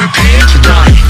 Prepare to die.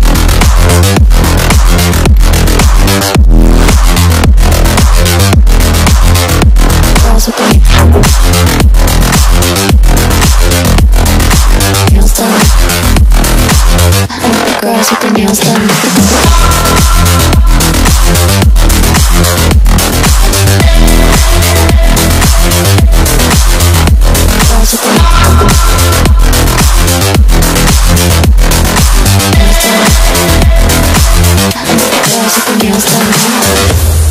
Neil Stone.